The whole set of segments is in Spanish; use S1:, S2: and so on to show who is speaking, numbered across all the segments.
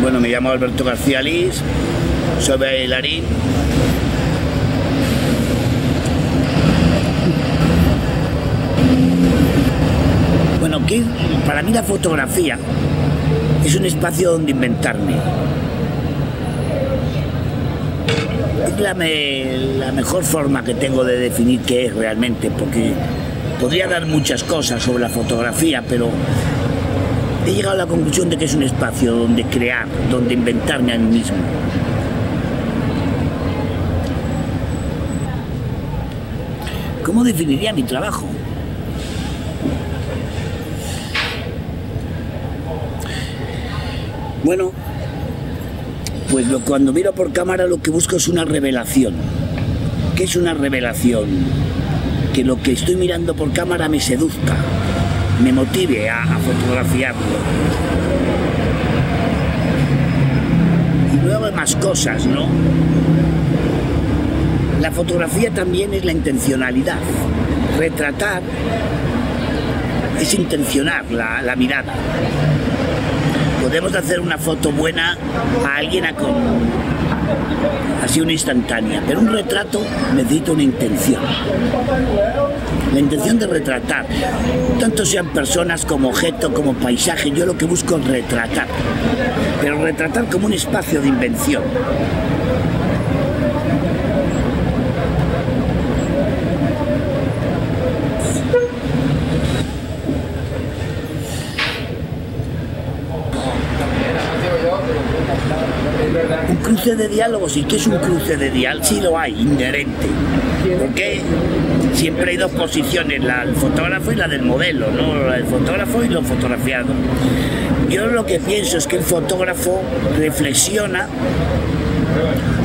S1: Bueno, me llamo Alberto García Liz, soy bailarín. Bueno, que para mí la fotografía es un espacio donde inventarme. Es la, me- la mejor forma que tengo de definir qué es realmente, porque podría dar muchas cosas sobre la fotografía, pero he llegado a la conclusión de que es un espacio donde crear, donde inventarme a mí mismo. ¿Cómo definiría mi trabajo? Bueno, pues lo- cuando miro por cámara lo que busco es una revelación. ¿Qué es una revelación? Que lo que estoy mirando por cámara me seduzca, me motive a, a fotografiarlo. Y luego hay más cosas, ¿no? La fotografía también es la intencionalidad. Retratar es intencionar la, la mirada. Podemos hacer una foto buena a alguien a con, así una instantánea, pero un retrato necesita una intención. La intención de retratar, tanto sean personas como objeto, como paisaje, yo lo que busco es retratar, pero retratar como un espacio de invención. Un cruce de diálogos, ¿y qué es un cruce de diálogo? Sí lo hay, inherente. Porque siempre hay dos posiciones, la del fotógrafo y la del modelo, ¿no? La del fotógrafo y lo fotografiado. Yo lo que pienso es que el fotógrafo reflexiona,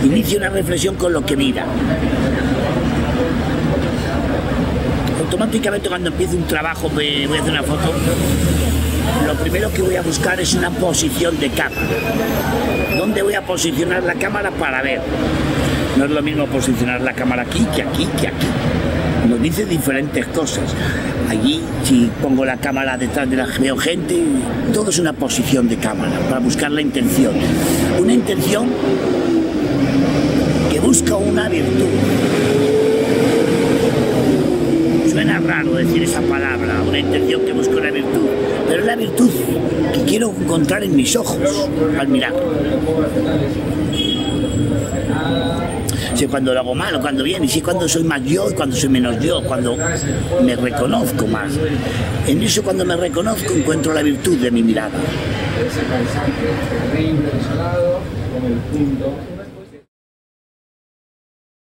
S1: inicia una reflexión con lo que mira. Automáticamente cuando empiezo un trabajo, voy a hacer una foto, lo primero que voy a buscar es una posición de cámara. ¿Dónde voy a posicionar la cámara para ver? No es lo mismo posicionar la cámara aquí que aquí que aquí. Nos dice diferentes cosas. Allí, si pongo la cámara detrás de la veo gente, todo es una posición de cámara para buscar la intención. Una intención que busca una virtud. Suena raro decir esa palabra, una intención que busca una virtud, pero es la virtud que quiero encontrar en mis ojos al mirar. Sé cuando lo hago mal o cuando bien, y sé cuando soy más yo y cuando soy menos yo, cuando me reconozco más. En eso cuando me reconozco encuentro la virtud de mi mirada.
S2: ese paisaje terrible, desolado, con el punto